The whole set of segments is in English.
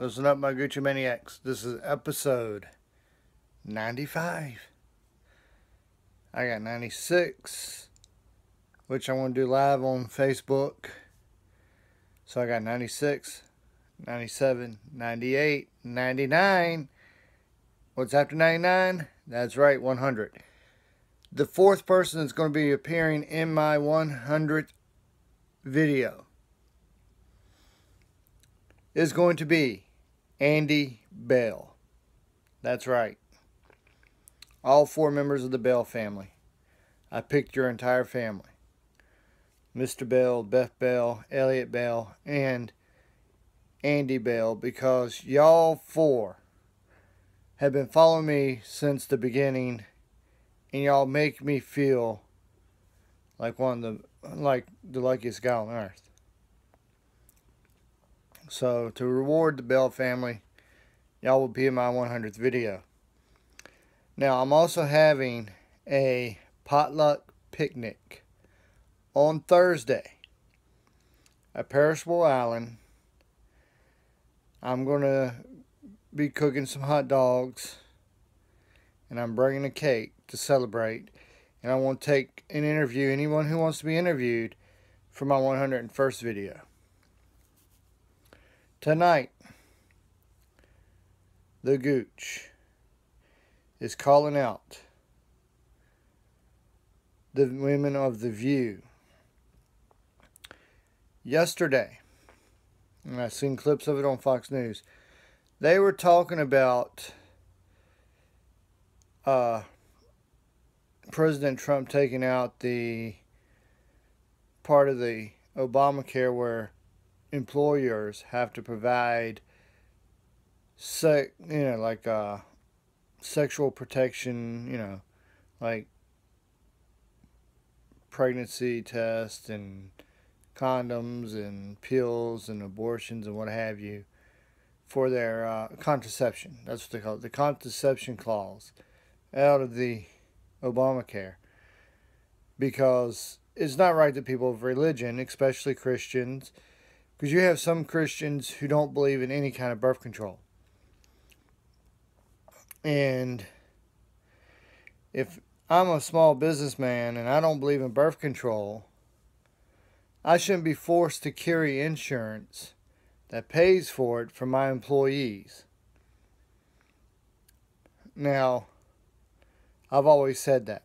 Listen up, my Gucci Maniacs. This is episode 95. I got 96, which I want to do live on Facebook. So I got 96, 97, 98, 99. What's after 99? That's right, 100. The fourth person that's going to be appearing in my 100th video is going to be Andy Bell. That's right. All four members of the Bell family. I picked your entire family. Mr. Bell, Beth Bell, Elliot Bell, and Andy Bell because y'all four have been following me since the beginning and y'all make me feel like one of the like the luckiest guy on earth. So to reward the Bell family, y'all will be in my 100th video. Now I'm also having a potluck picnic on Thursday at Perishable Island. I'm going to be cooking some hot dogs and I'm bringing a cake to celebrate. And I want to take an interview, anyone who wants to be interviewed, for my 101st video. Tonight, the Gooch is calling out the women of The View. Yesterday, and I've seen clips of it on Fox News, they were talking about uh, President Trump taking out the part of the Obamacare where employers have to provide sec you know like uh sexual protection you know like pregnancy tests and condoms and pills and abortions and what have you for their uh, contraception. That's what they call it the contraception clause out of the obamacare. Because it's not right that people of religion especially christians because you have some Christians who don't believe in any kind of birth control. And if I'm a small businessman and I don't believe in birth control, I shouldn't be forced to carry insurance that pays for it for my employees. Now, I've always said that.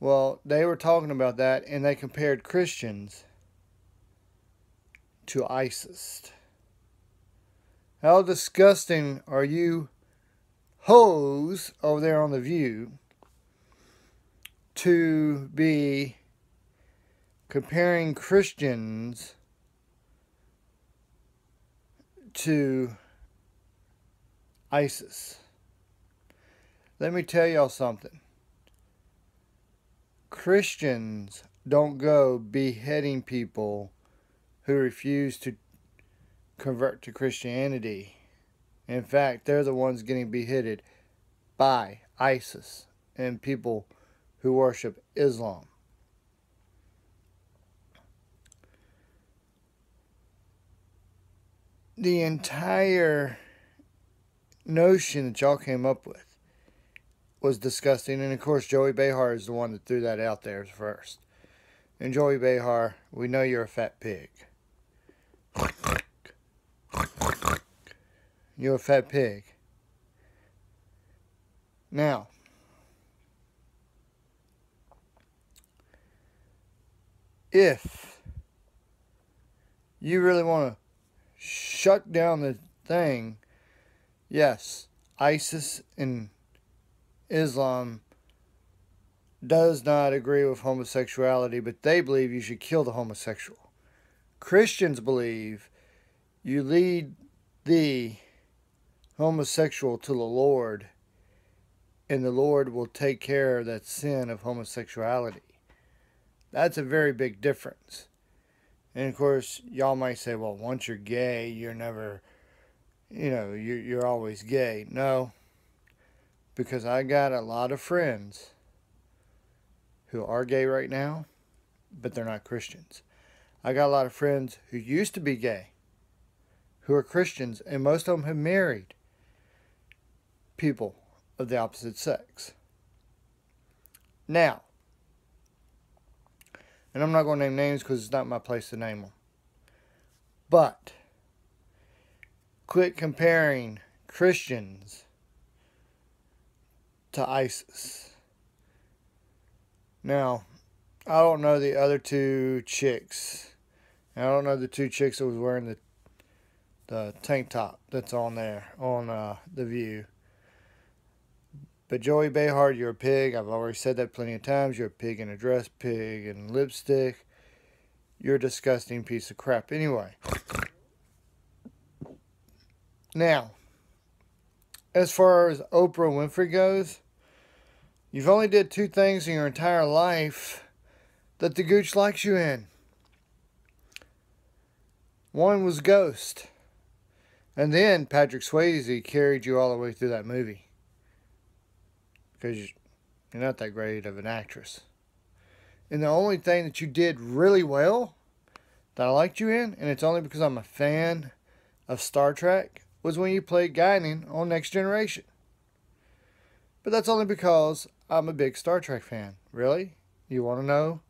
Well, they were talking about that and they compared Christians to ISIS. How disgusting are you hoes over there on the view to be comparing Christians to ISIS. Let me tell y'all something. Christians don't go beheading people who refuse to convert to Christianity. In fact, they're the ones getting beheaded by ISIS and people who worship Islam. The entire notion that y'all came up with was disgusting, and of course, Joey Behar is the one that threw that out there first. And Joey Behar, we know you're a fat pig. You're a fat pig. Now, if you really want to shut down the thing, yes, ISIS and Islam does not agree with homosexuality, but they believe you should kill the homosexual. Christians believe you lead the homosexual to the Lord, and the Lord will take care of that sin of homosexuality. That's a very big difference. And of course, y'all might say, well, once you're gay, you're never, you know, you're, always gay. No, because I got a lot of friends who are gay right now, but they're not Christians. I got a lot of friends who used to be gay, who are Christians, and most of them have married people of the opposite sex. Now, and I'm not going to name names because it's not my place to name them. But, quit comparing Christians to ISIS. Now, I don't know the other two chicks. I don't know the two chicks that was wearing the the tank top that's on there on uh, the view. But Joey Behar, you're a pig. I've already said that plenty of times. You're a pig in a dress, pig in lipstick. You're a disgusting piece of crap. Anyway. Now, as far as Oprah Winfrey goes, you've only did two things in your entire life that the gooch likes you in. One was Ghost. And then Patrick Swayze carried you all the way through that movie. Because you're not that great of an actress. And the only thing that you did really well that I liked you in, and it's only because I'm a fan of Star Trek, was when you played Guinan on Next Generation. But that's only because I'm a big Star Trek fan. Really? You want to know?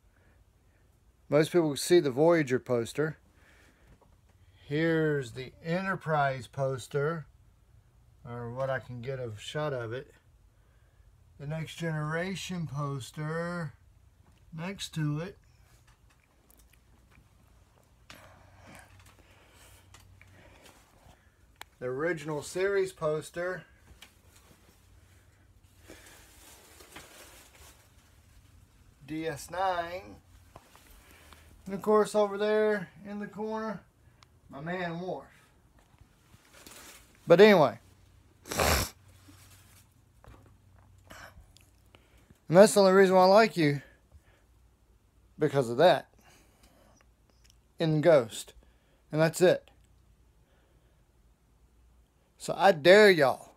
Most people see the Voyager poster. Here's the Enterprise poster, or what I can get a shot of it. The Next Generation poster next to it. the original series poster. DS9. And of course over there in the corner, my man Worf. But anyway. And that's the only reason why I like you. Because of that. In Ghost. And that's it. So I dare y'all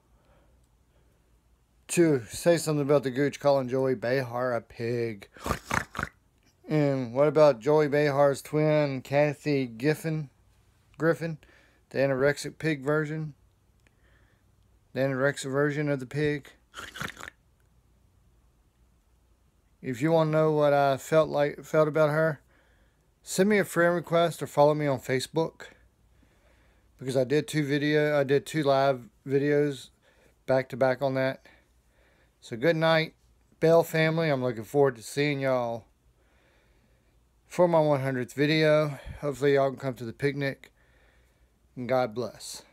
to say something about the Gooch calling Joey Behar a pig. And what about Joey Behar's twin, Kathy Giffen, Griffin, the anorexic pig version? The anorexic version of the pig? If you want to know what I felt like felt about her, send me a friend request or follow me on Facebook because I did two video, I did two live videos back to back on that. So good night, Bell family. I'm looking forward to seeing y'all for my 100th video. Hopefully y'all can come to the picnic. And God bless.